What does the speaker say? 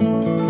Música